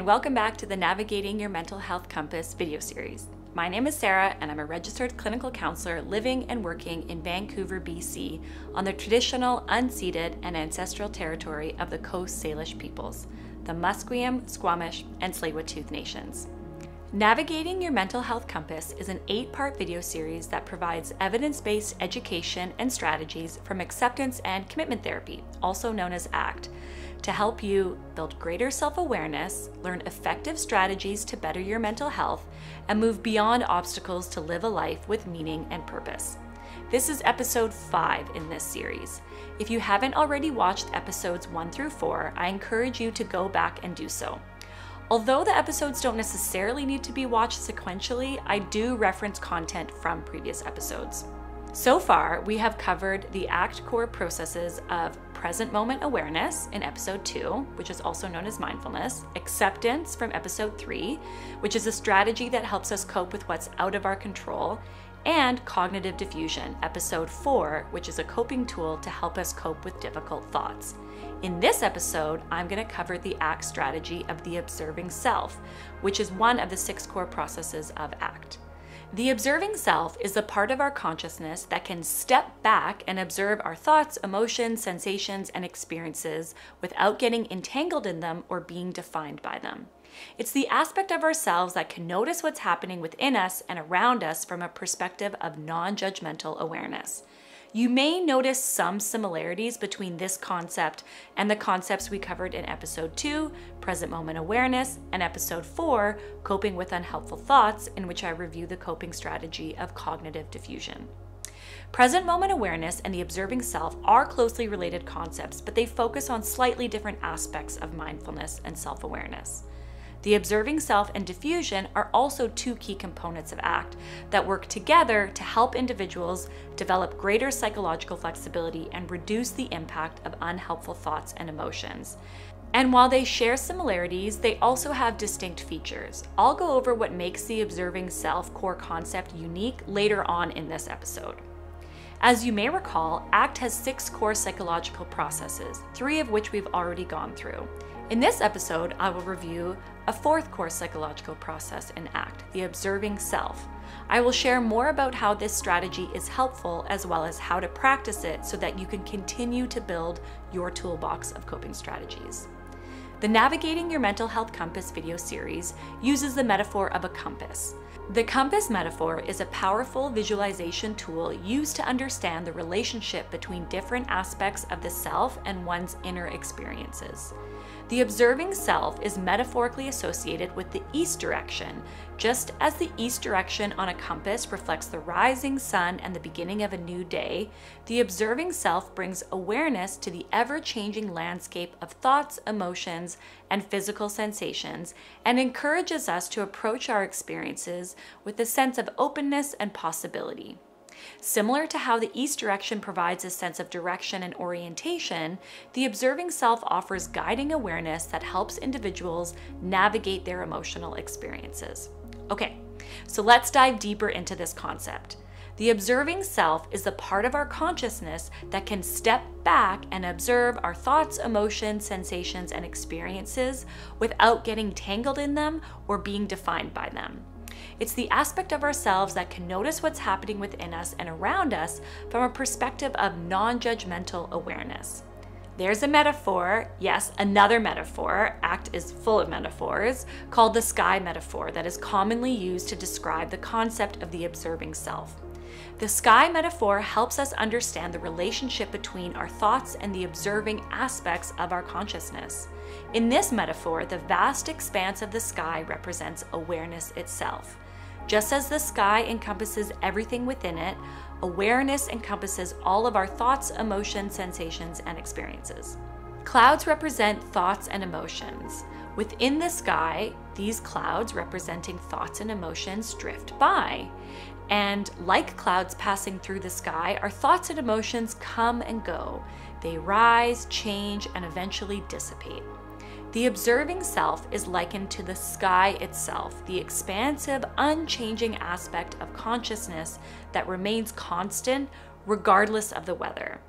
and welcome back to the Navigating Your Mental Health Compass video series. My name is Sarah, and I'm a registered clinical counselor living and working in Vancouver, BC, on the traditional, unceded, and ancestral territory of the Coast Salish peoples, the Musqueam, Squamish, and Tsleil-Waututh nations. Navigating Your Mental Health Compass is an eight part video series that provides evidence based education and strategies from acceptance and commitment therapy, also known as ACT, to help you build greater self awareness, learn effective strategies to better your mental health, and move beyond obstacles to live a life with meaning and purpose. This is episode 5 in this series. If you haven't already watched episodes 1 through 4, I encourage you to go back and do so. Although the episodes don't necessarily need to be watched sequentially, I do reference content from previous episodes. So far, we have covered the ACT core processes of present moment awareness in episode 2, which is also known as mindfulness, acceptance from episode 3, which is a strategy that helps us cope with what's out of our control, and cognitive defusion, episode 4, which is a coping tool to help us cope with difficult thoughts. In this episode, I'm going to cover the ACT strategy of the observing self, which is one of the six core processes of ACT. The observing self is the part of our consciousness that can step back and observe our thoughts, emotions, sensations, and experiences without getting entangled in them or being defined by them. It's the aspect of ourselves that can notice what's happening within us and around us from a perspective of non judgmental awareness. You may notice some similarities between this concept and the concepts we covered in episode 2, present moment awareness, and episode 4, coping with unhelpful thoughts, in which I review the coping strategy of cognitive defusion. Present moment awareness and the observing self are closely related concepts, but they focus on slightly different aspects of mindfulness and self awareness. The observing self and defusion are also two key components of ACT that work together to help individuals develop greater psychological flexibility and reduce the impact of unhelpful thoughts and emotions. And while they share similarities, they also have distinct features. I'll go over what makes the observing self core concept unique later on in this episode. As you may recall, ACT has six core psychological processes, three of which we've already gone through. In this episode, I will review a fourth core psychological process in ACT, the observing self. I will share more about how this strategy is helpful as well as how to practice it so that you can continue to build your toolbox of coping strategies. The Navigating Your Mental Health Compass video series uses the metaphor of a compass. The compass metaphor is a powerful visualization tool used to understand the relationship between different aspects of the self and one's inner experiences. The observing self is metaphorically associated with the east direction, just as the east direction on a compass reflects the rising sun and the beginning of a new day. The observing self brings awareness to the ever changing landscape of thoughts, emotions, and physical sensations, and encourages us to approach our experiences with a sense of openness and possibility. Similar to how the east direction provides a sense of direction and orientation, the observing self offers guiding awareness that helps individuals navigate their emotional experiences. Okay, so let's dive deeper into this concept. The observing self is the part of our consciousness that can step back and observe our thoughts, emotions, sensations, and experiences without getting tangled in them or being defined by them. It's the aspect of ourselves that can notice what's happening within us and around us from a perspective of non judgmental awareness. There's a metaphor, yes, another metaphor, ACT is full of metaphors, called the sky metaphor that is commonly used to describe the concept of the observing self. The sky metaphor helps us understand the relationship between our thoughts and the observing aspects of our consciousness. In this metaphor, the vast expanse of the sky represents awareness itself. Just as the sky encompasses everything within it, awareness encompasses all of our thoughts, emotions, sensations, and experiences. Clouds represent thoughts and emotions. Within the sky, these clouds representing thoughts and emotions drift by. And like clouds passing through the sky, our thoughts and emotions come and go. They rise, change, and eventually dissipate. The observing self is likened to the sky itself, the expansive, unchanging aspect of consciousness that remains constant regardless of the weather.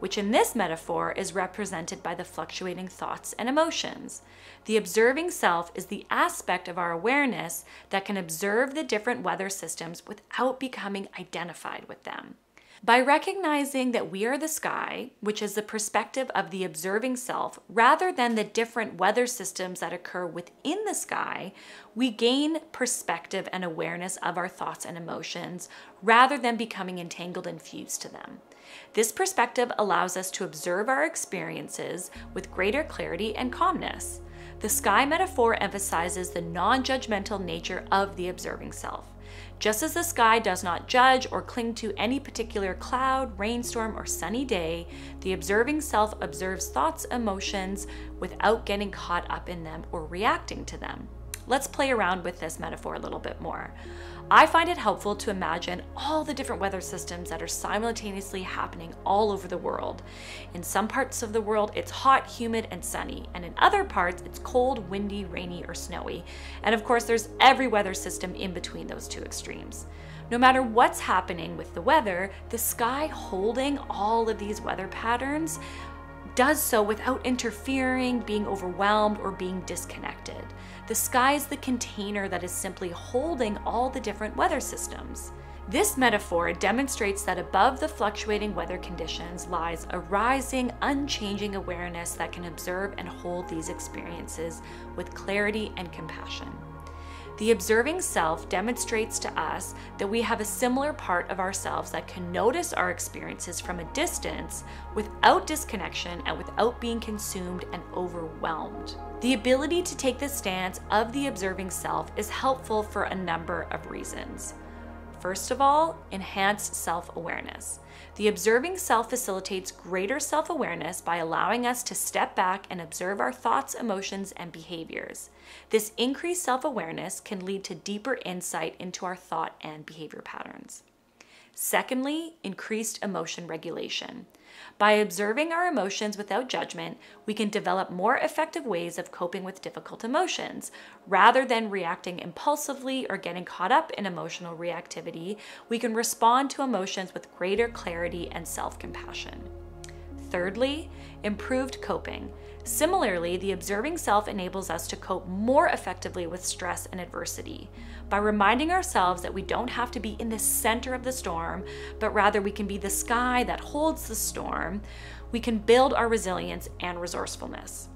which in this metaphor is represented by the fluctuating thoughts and emotions. The observing self is the aspect of our awareness that can observe the different weather systems without becoming identified with them. By recognizing that we are the sky, which is the perspective of the observing self, rather than the different weather systems that occur within the sky, we gain perspective and awareness of our thoughts and emotions rather than becoming entangled and fused to them. This perspective allows us to observe our experiences with greater clarity and calmness. The sky metaphor emphasizes the non judgmental nature of the observing self. Just as the sky does not judge or cling to any particular cloud, rainstorm, or sunny day, the observing self observes thoughts, emotions without getting caught up in them or reacting to them. Let's play around with this metaphor a little bit more. I find it helpful to imagine all the different weather systems that are simultaneously happening all over the world. In some parts of the world, it's hot, humid, and sunny, and in other parts, it's cold, windy, rainy, or snowy. And of course, there's every weather system in between those two extremes. No matter what's happening with the weather, the sky holding all of these weather patterns does so without interfering, being overwhelmed, or being disconnected. The sky is the container that is simply holding all the different weather systems. This metaphor demonstrates that above the fluctuating weather conditions lies a rising, unchanging awareness that can observe and hold these experiences with clarity and compassion. The observing self demonstrates to us that we have a similar part of ourselves that can notice our experiences from a distance without disconnection and without being consumed and overwhelmed. The ability to take the stance of the observing self is helpful for a number of reasons. First of all, enhance self awareness. The observing self facilitates greater self awareness by allowing us to step back and observe our thoughts, emotions, and behaviors. This increased self awareness can lead to deeper insight into our thought and behavior patterns. Secondly, increased emotion regulation. By observing our emotions without judgment, we can develop more effective ways of coping with difficult emotions. Rather than reacting impulsively or getting caught up in emotional reactivity, we can respond to emotions with greater clarity and self compassion. Thirdly, improved coping. Similarly, the observing self enables us to cope more effectively with stress and adversity. By reminding ourselves that we don't have to be in the center of the storm, but rather we can be the sky that holds the storm, we can build our resilience and resourcefulness.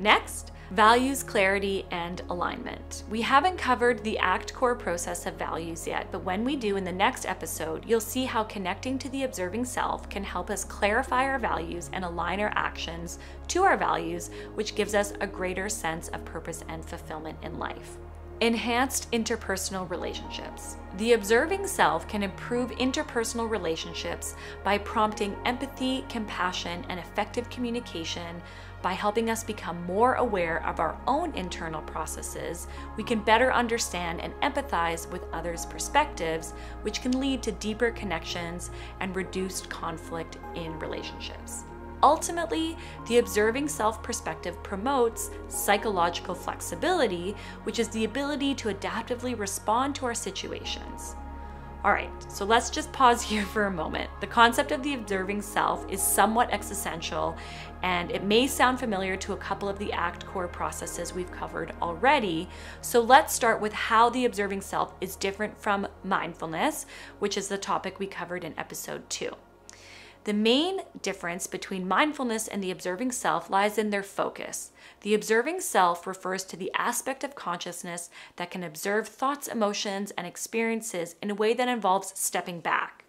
Next, values, clarity, and alignment. We haven't covered the ACT core process of values yet, but when we do in the next episode, you'll see how connecting to the observing self can help us clarify our values and align our actions to our values, which gives us a greater sense of purpose and fulfillment in life. Enhanced interpersonal relationships. The observing self can improve interpersonal relationships by prompting empathy, compassion, and effective communication by helping us become more aware of our own internal processes, we can better understand and empathize with others' perspectives, which can lead to deeper connections and reduced conflict in relationships. Ultimately, the observing self perspective promotes psychological flexibility, which is the ability to adaptively respond to our situations. All right, so let's just pause here for a moment. The concept of the observing self is somewhat existential, and it may sound familiar to a couple of the ACT core processes we've covered already. So let's start with how the observing self is different from mindfulness, which is the topic we covered in episode two. The main difference between mindfulness and the observing self lies in their focus. The observing self refers to the aspect of consciousness that can observe thoughts, emotions, and experiences in a way that involves stepping back.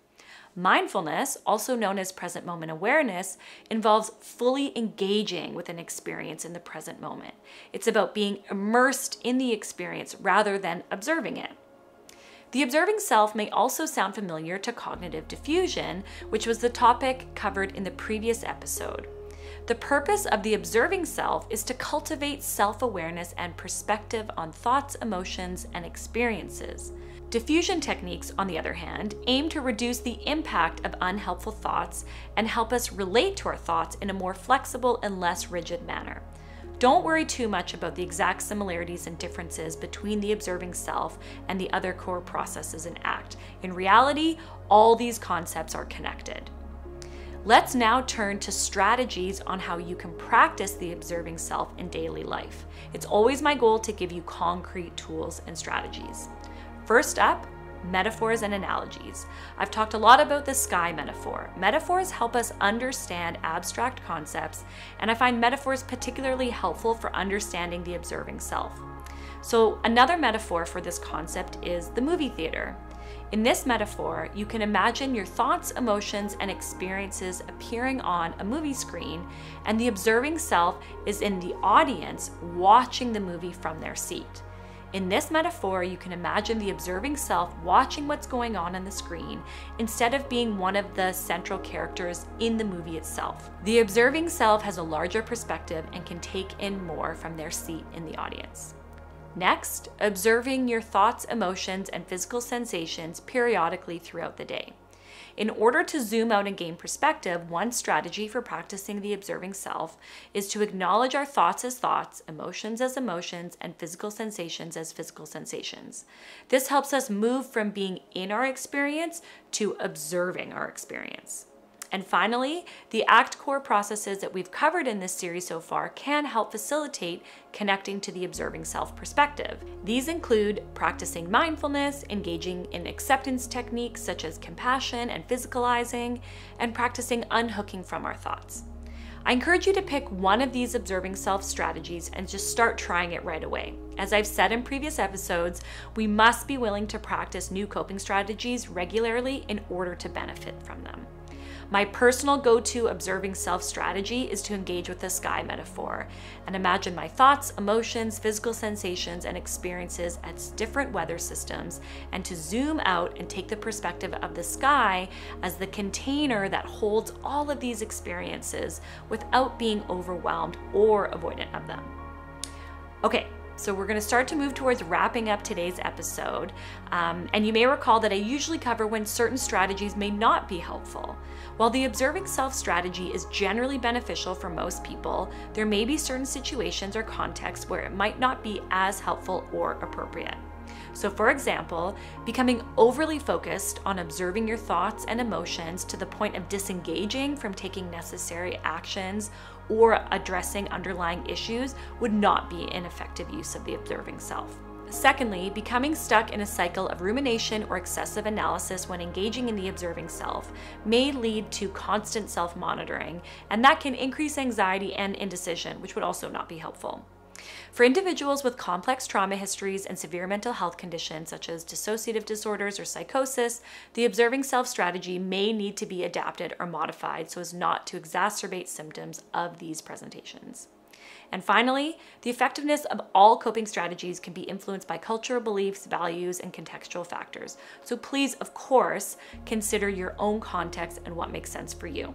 Mindfulness, also known as present moment awareness, involves fully engaging with an experience in the present moment. It's about being immersed in the experience rather than observing it. The observing self may also sound familiar to cognitive defusion, which was the topic covered in the previous episode. The purpose of the observing self is to cultivate self awareness and perspective on thoughts, emotions, and experiences. Defusion techniques, on the other hand, aim to reduce the impact of unhelpful thoughts and help us relate to our thoughts in a more flexible and less rigid manner. Don't worry too much about the exact similarities and differences between the observing self and the other core processes in ACT. In reality, all these concepts are connected. Let's now turn to strategies on how you can practice the observing self in daily life. It's always my goal to give you concrete tools and strategies. First up, metaphors and analogies. I've talked a lot about the sky metaphor. Metaphors help us understand abstract concepts, and I find metaphors particularly helpful for understanding the observing self. So, another metaphor for this concept is the movie theater. In this metaphor, you can imagine your thoughts, emotions, and experiences appearing on a movie screen, and the observing self is in the audience watching the movie from their seat. In this metaphor, you can imagine the observing self watching what's going on on the screen instead of being one of the central characters in the movie itself. The observing self has a larger perspective and can take in more from their seat in the audience. Next, observing your thoughts, emotions, and physical sensations periodically throughout the day. In order to zoom out and gain perspective, one strategy for practicing the observing self is to acknowledge our thoughts as thoughts, emotions as emotions, and physical sensations as physical sensations. This helps us move from being in our experience to observing our experience. And finally, the ACT core processes that we've covered in this series so far can help facilitate connecting to the observing self perspective. These include practicing mindfulness, engaging in acceptance techniques such as compassion and physicalizing, and practicing unhooking from our thoughts. I encourage you to pick one of these observing self strategies and just start trying it right away. As I've said in previous episodes, we must be willing to practice new coping strategies regularly in order to benefit from them. My personal go to observing self strategy is to engage with the sky metaphor and imagine my thoughts, emotions, physical sensations, and experiences as different weather systems, and to zoom out and take the perspective of the sky as the container that holds all of these experiences without being overwhelmed or avoidant of them. Okay, so we're going to start to move towards wrapping up today's episode. Um, and you may recall that I usually cover when certain strategies may not be helpful. While the observing self strategy is generally beneficial for most people, there may be certain situations or contexts where it might not be as helpful or appropriate. So, for example, becoming overly focused on observing your thoughts and emotions to the point of disengaging from taking necessary actions or addressing underlying issues would not be an effective use of the observing self. Secondly, becoming stuck in a cycle of rumination or excessive analysis when engaging in the observing self may lead to constant self monitoring, and that can increase anxiety and indecision, which would also not be helpful. For individuals with complex trauma histories and severe mental health conditions such as dissociative disorders or psychosis, the observing self strategy may need to be adapted or modified so as not to exacerbate symptoms of these presentations. And finally, the effectiveness of all coping strategies can be influenced by cultural beliefs, values, and contextual factors. So please, of course, consider your own context and what makes sense for you.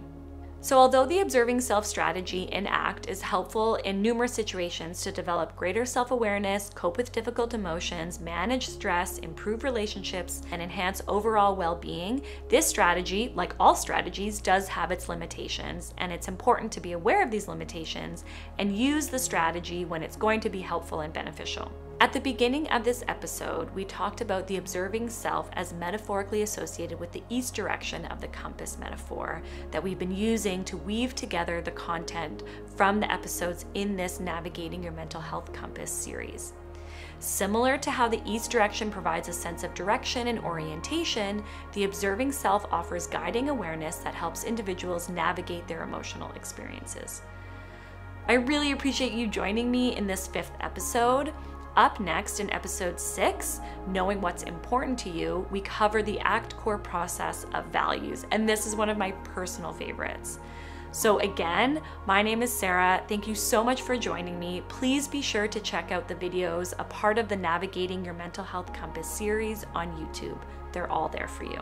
So, although the observing self strategy in ACT is helpful in numerous situations to develop greater self awareness, cope with difficult emotions, manage stress, improve relationships, and enhance overall well being, this strategy, like all strategies, does have its limitations, and it's important to be aware of these limitations and use the strategy when it's going to be helpful and beneficial. At the beginning of this episode, we talked about the observing self as metaphorically associated with the east direction of the compass metaphor that we've been using to weave together the content from the episodes in this Navigating Your Mental Health Compass series. Similar to how the east direction provides a sense of direction and orientation, the observing self offers guiding awareness that helps individuals navigate their emotional experiences. I really appreciate you joining me in this fifth episode. Up next in episode six, Knowing What's Important to You, we cover the ACT core process of values, and this is one of my personal favorites. So, again, my name is Sarah. Thank you so much for joining me. Please be sure to check out the videos, a part of the Navigating Your Mental Health Compass series on YouTube. They're all there for you.